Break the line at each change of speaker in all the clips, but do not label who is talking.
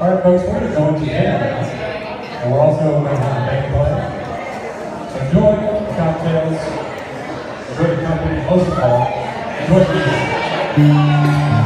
All right, folks, we're going to go into dinner now. And we're also going to have a bank party. Enjoy the cocktails, enjoy the company, most of all, enjoy the music.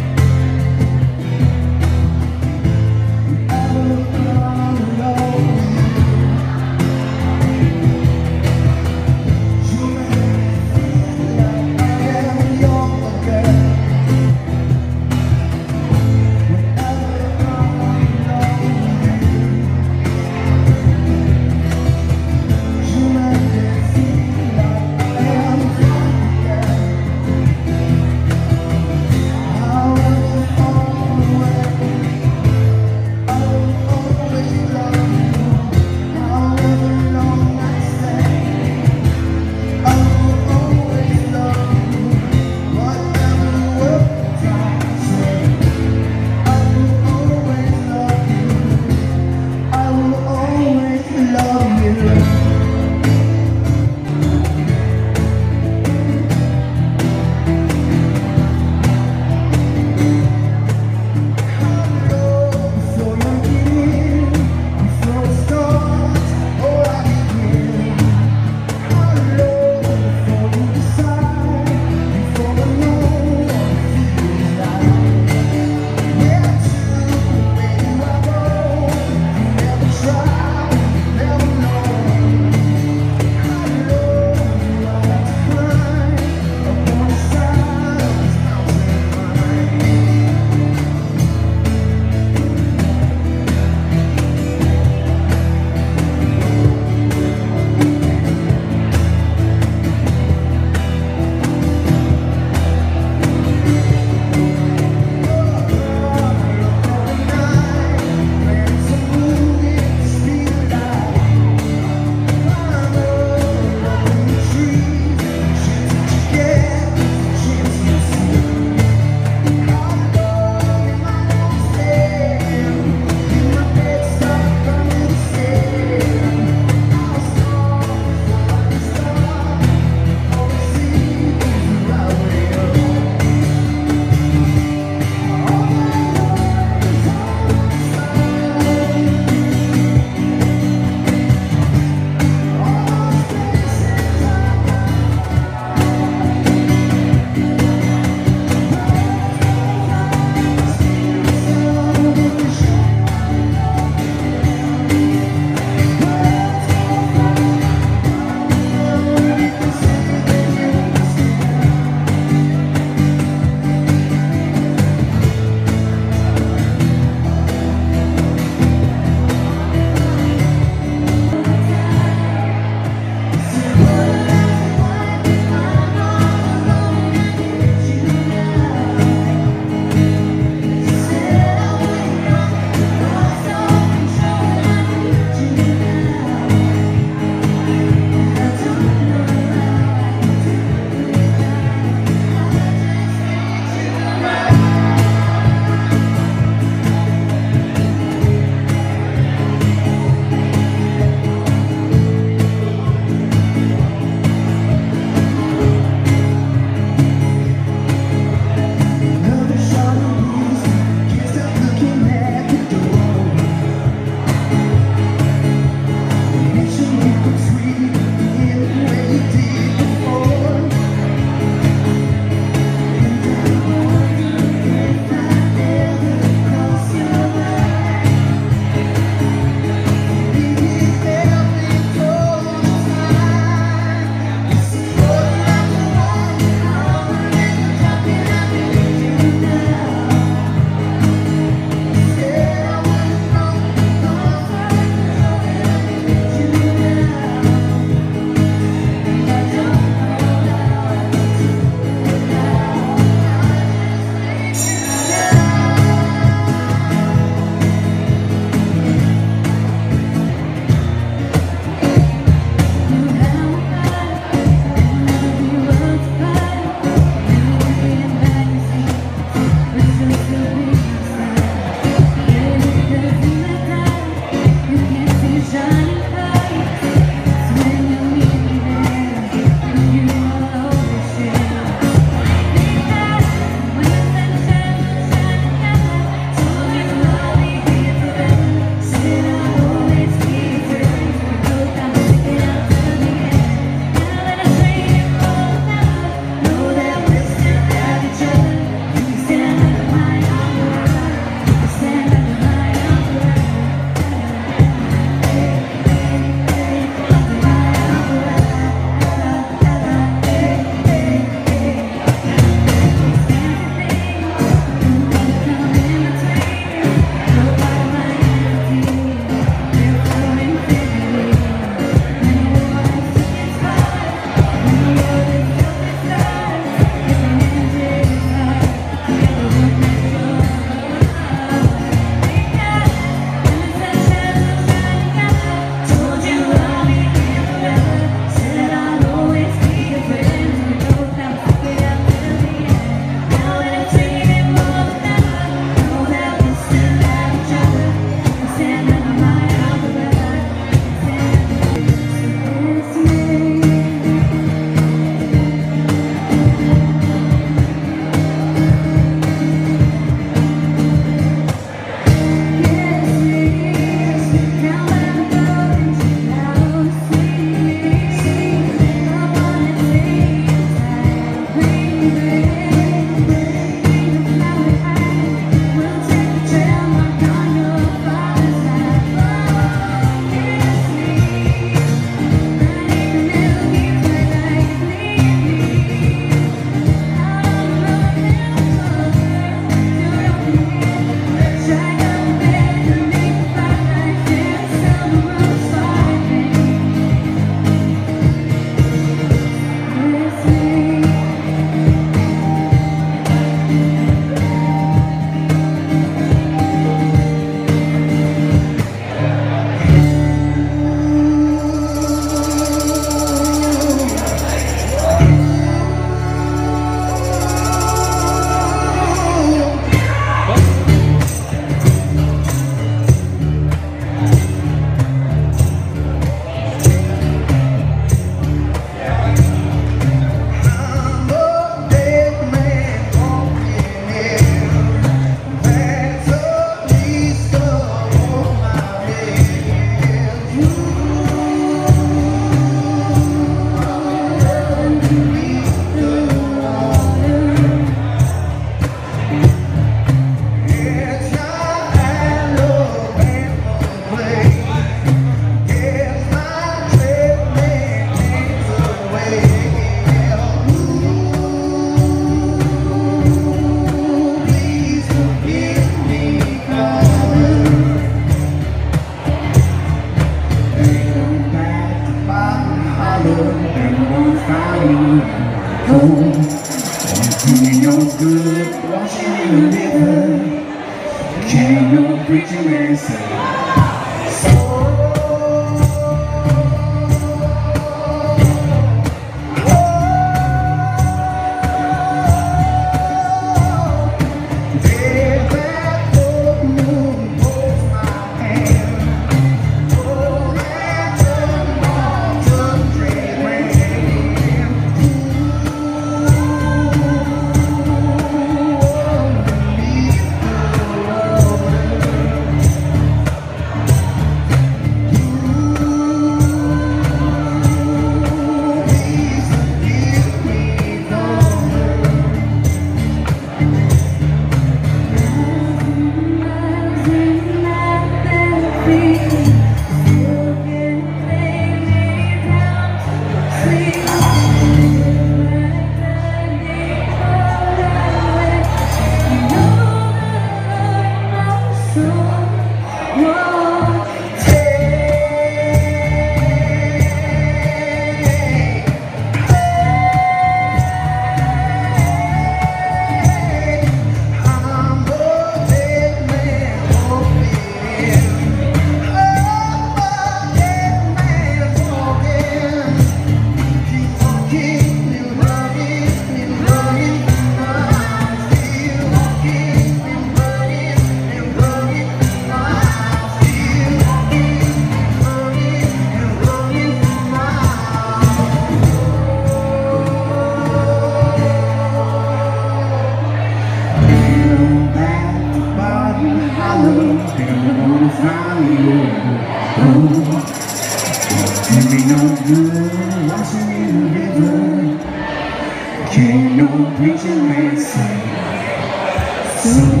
Sim.